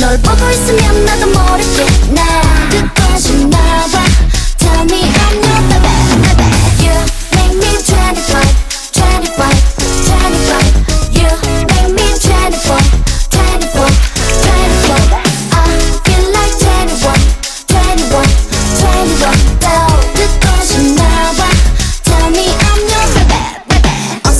널 보고 있으면 나도 모르